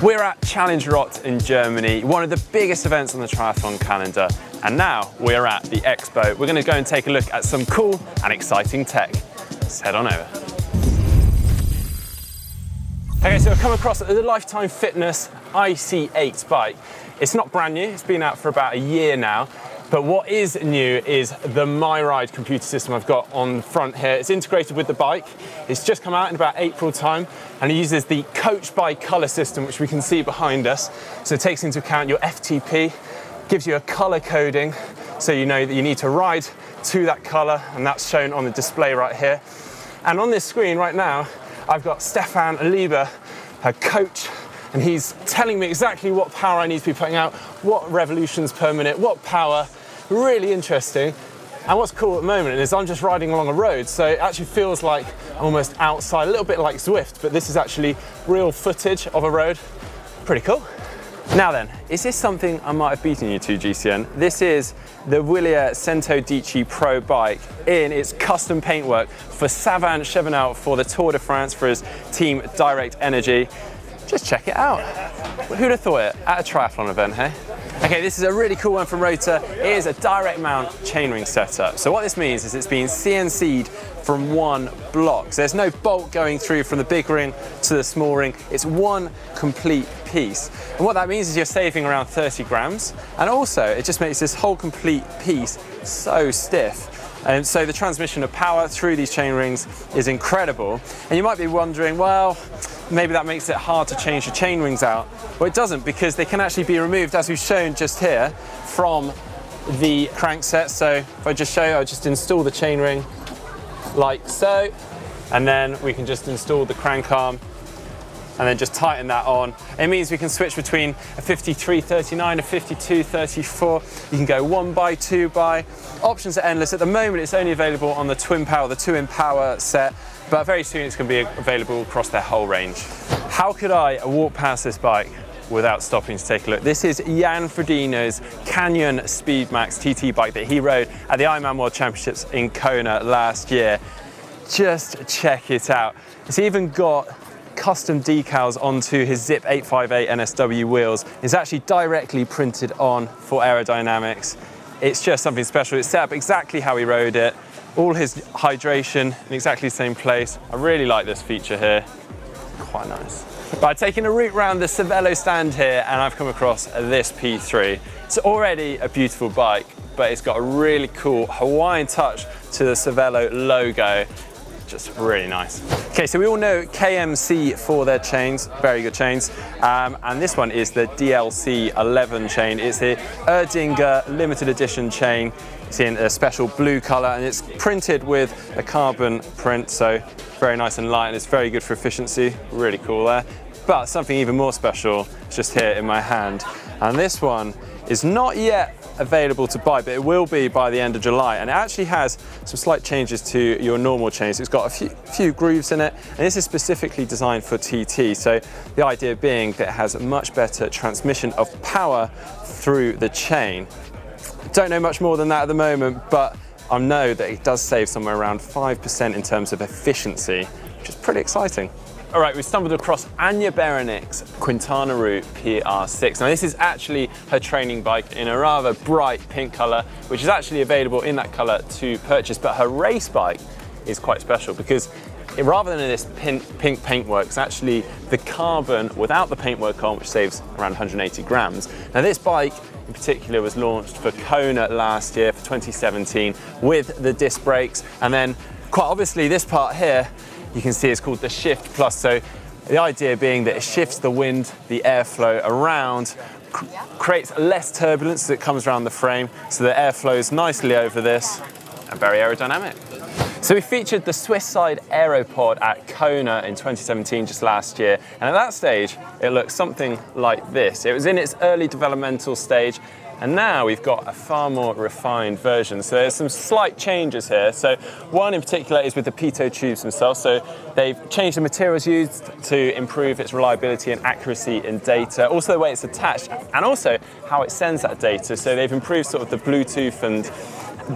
We're at Challenge Roth in Germany, one of the biggest events on the triathlon calendar. And now we're at the expo. We're gonna go and take a look at some cool and exciting tech. Let's head on over. Okay, so I've come across the Lifetime Fitness IC8 bike. It's not brand new, it's been out for about a year now. But what is new is the MyRide computer system I've got on the front here. It's integrated with the bike. It's just come out in about April time and it uses the Coach by Color system, which we can see behind us. So it takes into account your FTP, gives you a color coding so you know that you need to ride to that color and that's shown on the display right here. And on this screen right now, I've got Stefan Lieber, a coach and he's telling me exactly what power I need to be putting out, what revolutions per minute, what power, really interesting. And what's cool at the moment is I'm just riding along a road, so it actually feels like almost outside, a little bit like Zwift, but this is actually real footage of a road. Pretty cool. Now then, is this something I might have beaten you to, GCN? This is the Wilier Cento Dieci Pro bike in its custom paintwork for Sylvain Chavanel for the Tour de France for his team Direct Energy. Just check it out. Who'd have thought it at a triathlon event, hey? Okay, this is a really cool one from Rotor. It is a direct mount chainring setup. So what this means is it's being CNC'd from one block. So there's no bolt going through from the big ring to the small ring. It's one complete piece. And what that means is you're saving around 30 grams. And also it just makes this whole complete piece so stiff. And so the transmission of power through these chain rings is incredible. And you might be wondering, well, maybe that makes it hard to change the chain rings out. Well, it doesn't because they can actually be removed, as we've shown just here, from the crankset. So if I just show you, I just install the chain ring like so, and then we can just install the crank arm and then just tighten that on. It means we can switch between a 5339, a 5234. You can go one by, two by. Options are endless. At the moment, it's only available on the Twin Power, the two in power set, but very soon it's going to be available across their whole range. How could I walk past this bike without stopping to take a look. This is Jan Frodeno's Canyon Speedmax TT bike that he rode at the Ironman World Championships in Kona last year. Just check it out. It's even got custom decals onto his Zipp 858 NSW wheels. It's actually directly printed on for aerodynamics. It's just something special. It's set up exactly how he rode it. All his hydration in exactly the same place. I really like this feature here. Quite nice. I've taken a route around the Cervelo stand here and I've come across this P3. It's already a beautiful bike, but it's got a really cool Hawaiian touch to the Cervelo logo just really nice. Okay, so we all know KMC for their chains, very good chains. Um, and this one is the DLC 11 chain. It's the Erdinger limited edition chain. It's in a special blue color and it's printed with a carbon print. So very nice and light and it's very good for efficiency. Really cool there. But something even more special is just here in my hand. And this one is not yet available to buy, but it will be by the end of July. And it actually has some slight changes to your normal chains. It's got a few, few grooves in it, and this is specifically designed for TT. So the idea being that it has a much better transmission of power through the chain. Don't know much more than that at the moment, but I know that it does save somewhere around 5% in terms of efficiency, which is pretty exciting. All right, we stumbled across Anja Beranek's Quintana Roo PR6. Now this is actually her training bike in a rather bright pink color, which is actually available in that color to purchase, but her race bike is quite special because it, rather than this pink, pink paintwork, it's actually the carbon without the paintwork on, which saves around 180 grams. Now this bike in particular was launched for Kona last year, for 2017, with the disc brakes, and then quite obviously this part here you can see it's called the Shift Plus. So the idea being that it shifts the wind, the airflow around, cr creates less turbulence that comes around the frame, so the air flows nicely over this and very aerodynamic. So we featured the Swiss Side Aeropod at Kona in 2017, just last year. And at that stage, it looked something like this. It was in its early developmental stage, and now we've got a far more refined version. So there's some slight changes here. So one in particular is with the pitot tubes themselves. So they've changed the materials used to improve its reliability and accuracy in data. Also the way it's attached and also how it sends that data. So they've improved sort of the Bluetooth and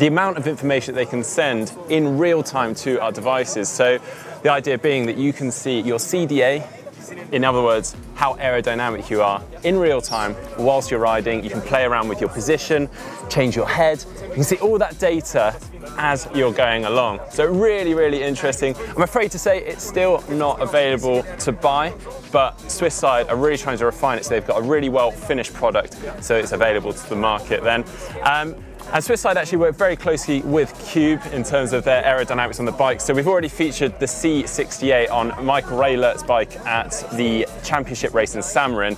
the amount of information that they can send in real time to our devices. So the idea being that you can see your CDA In other words, how aerodynamic you are in real time whilst you're riding. You can play around with your position, change your head. You can see all that data as you're going along. So really, really interesting. I'm afraid to say it's still not available to buy, but Swiss Side are really trying to refine it so they've got a really well finished product so it's available to the market then. Um, and Swiss Side actually work very closely with Cube in terms of their aerodynamics on the bike. So we've already featured the C68 on Michael Raelert's bike at the championship race in Samorin.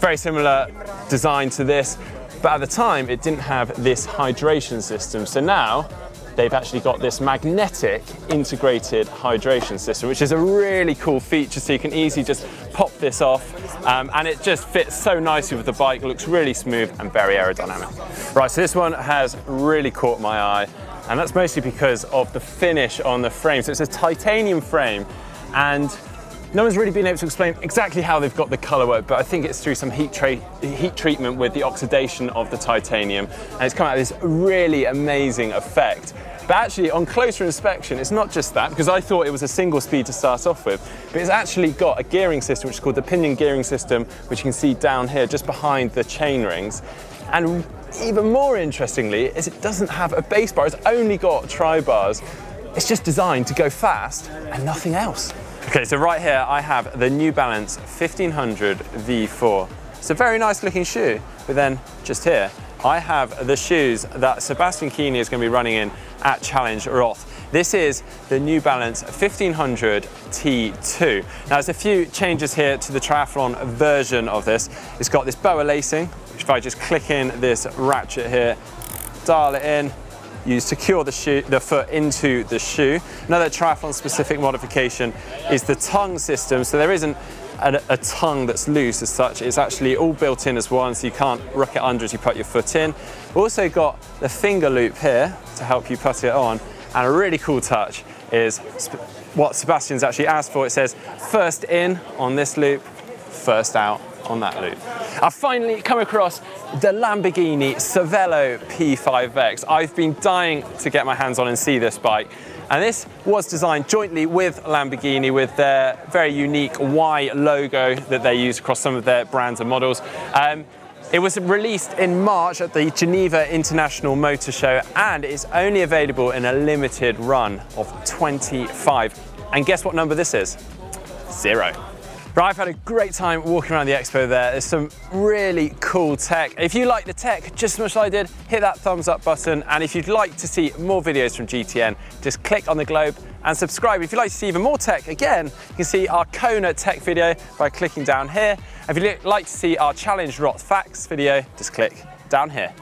Very similar design to this, but at the time it didn't have this hydration system. So now they've actually got this magnetic integrated hydration system, which is a really cool feature. So you can easily just pop this off um, and it just fits so nicely with the bike, looks really smooth and very aerodynamic. Right, so this one has really caught my eye and that's mostly because of the finish on the frame. So it's a titanium frame and no one's really been able to explain exactly how they've got the color work, but I think it's through some heat, heat treatment with the oxidation of the titanium, and it's come out this really amazing effect. But actually, on closer inspection, it's not just that, because I thought it was a single speed to start off with, but it's actually got a gearing system, which is called the pinion gearing system, which you can see down here, just behind the chain rings. And even more interestingly, is it doesn't have a base bar, it's only got tri-bars. It's just designed to go fast and nothing else. Okay, so right here I have the New Balance 1500 V4. It's a very nice looking shoe, but then just here, I have the shoes that Sebastian Kienle is going to be running in at Challenge Roth. This is the New Balance 1500 T2. Now there's a few changes here to the triathlon version of this. It's got this BOA lacing, which if I just click in this ratchet here, dial it in, you secure the, shoe, the foot into the shoe. Another triathlon specific modification is the tongue system. So there isn't a, a, tongue that's loose as such. It's actually all built in as one, so you can't rock it under as you put your foot in. We've also got the finger loop here to help you put it on. And a really cool touch is what Sebastian's actually asked for. It says first in on this loop, first out on that loop. I've finally come across the Lamborghini Cervelo P5X. I've been dying to get my hands on and see this bike. And this was designed jointly with Lamborghini with their very unique Y logo that they use across some of their brands and models. Um, it was released in March at the Geneva International Motor Show and it's only available in a limited run of 25. And guess what number this is? Zero. Right, I've had a great time walking around the expo there. There's some really cool tech. If you like the tech just as much as I did, hit that thumbs up button. And if you'd like to see more videos from GTN, just click on the globe and subscribe. If you'd like to see even more tech, again, you can see our Kona tech video by clicking down here. If you'd like to see our Challenge Roth Facts video, just click down here.